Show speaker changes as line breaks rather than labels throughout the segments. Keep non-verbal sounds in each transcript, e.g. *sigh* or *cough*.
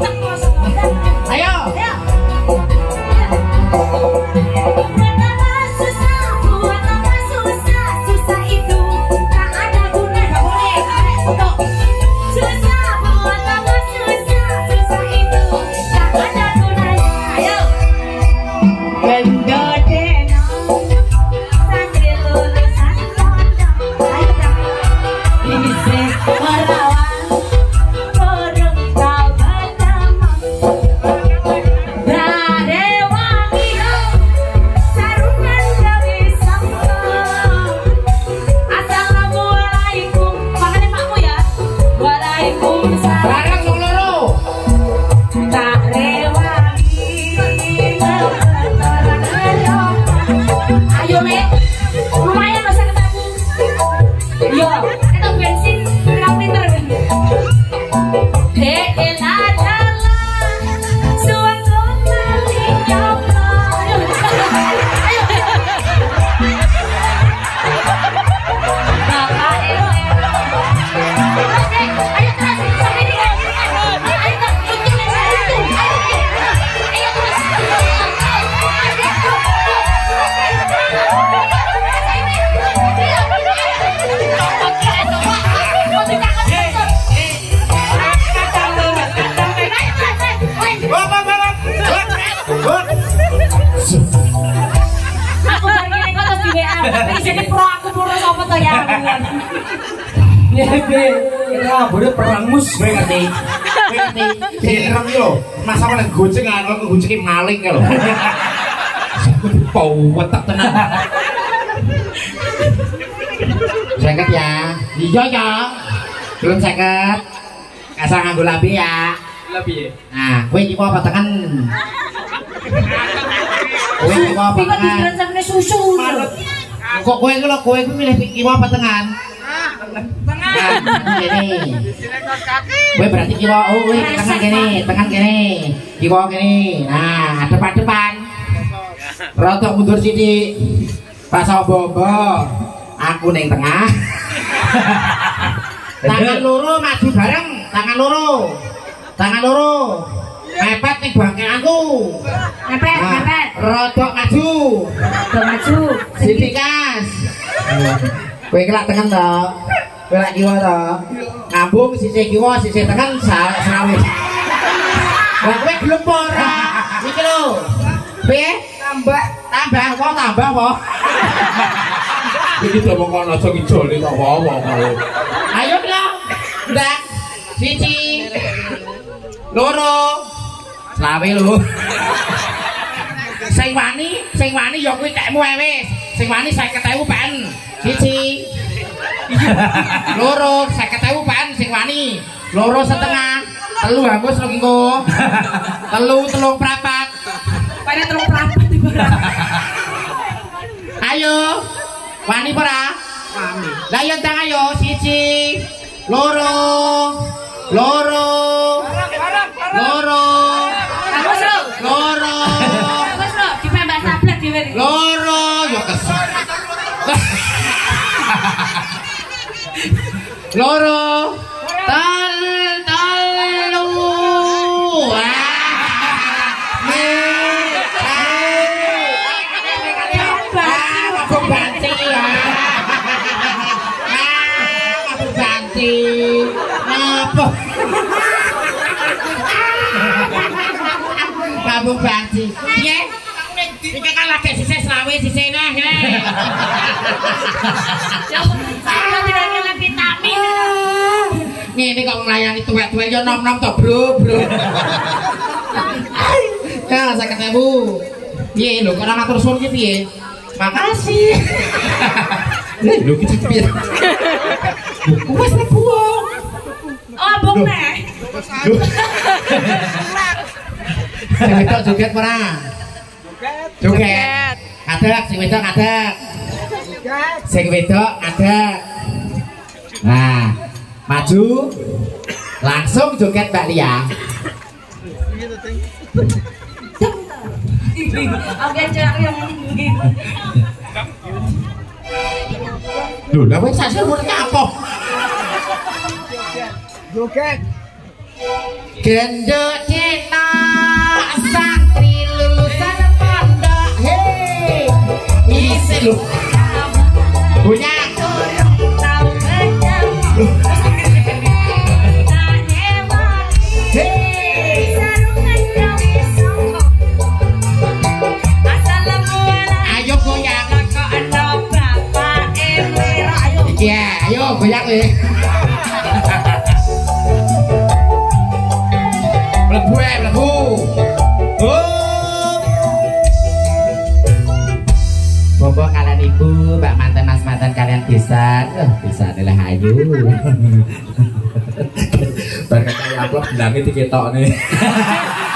Ayo.
Ya Ya.
Ini rambutnya perangus.
Gue ngerti. Gue ngerti. Direm lho. Masa malah goceng aku ngegoceki maling ka lho. Pau wetek tenan. Seket ya. Iya ya. Belum seket. Kasar nganggo labi ya.
Lebih.
Nah, kowe iki apa tekan? Kowe iki apa tekan?
sama susu
Kok kowe iki lho, kowe iki milih kiwa apa tengan? Tengah. Gini. Kowe berarti kiwa, oh kowe tengan gini, tengan gini. Kiwa gini. Nah, depan-depan. Rotok mundur sithik. Pas bobo. Aku ning tengah. *laughs* Tangan loro maju bareng, tangan loro. Tangan loro. Mepet ning bangkeanku.
Mepet,
Nah,
mepet
Rodok maju.
Tuh maju
Siti kas. Kowe kelak tengen to. Kowe lak kiwa to. Ngambung sisi kiwa sisi tengen sa sawit. Lah kowe gelem apa ora? Iki lho. Piye? Tambah, tambah apa tambah apa?
Iki coba kono aja ngijoli kok apa
Ayo lho. Ndak. Siji. Loro. Selawe lho. Sing wani, sing wani ya kuwi tekmu ae wis. Sing wani 50.000 pen. Siji. Loro 50.000 pen sing wani. Loro setengah. Telu hangus lho engko. Telu telung prapat.
Pada terus perapat tiba
Ayo. Wani ora? Wani. Lah yo tang ayo siji. Loro. Loro. Loro. Tal. Ah, mabuk banci ya. Banci. Apa? Mabuk banci. Piye? Iki kan lagi sisih selawe sisih neh. neh. Ngene kok nglayani tuwek-tuwek yo nom-nom to, Bro, Bro. Ya, saya ketemu. Piye lho, kok ora matur suwun ki piye? Makasih. Lho, lho ki piye? Wes lebu.
Oh abang nih
Sing wedok joget ora? Joget. Ngadeg, sing wedok ngadeg. Sing wedok ngadeg. Nah, maju langsung joget Mbak Lia
oke cari yang
tinggi Duh, lah wis sak sepur apa?
Joget.
Gendhe
Cina santri lulusan pondok.
Hei, isi lu. Punya Oh. Bobo kalian ibu, mbak mantan mas mantan kalian bisa, eh, bisa adalah ayu. *laughs*
Barang kayak apa bilangnya diketok nih. *laughs*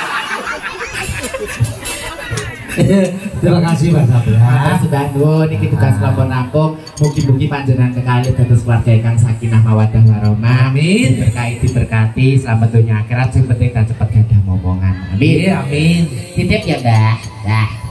Terima kasih Mas
Matur
Abra.
sudah nuwun iki tugas lampung-lampung mugi-mugi panjenengan kekali dados keluarga ingkang sakinah mawaddah warahmah.
Amin.
Diberkahi diberkati selamat dunia akhirat sing penting dan cepat gadah momongan. Amin.
Iya, amin.
Titip ya, Mbah. Dah.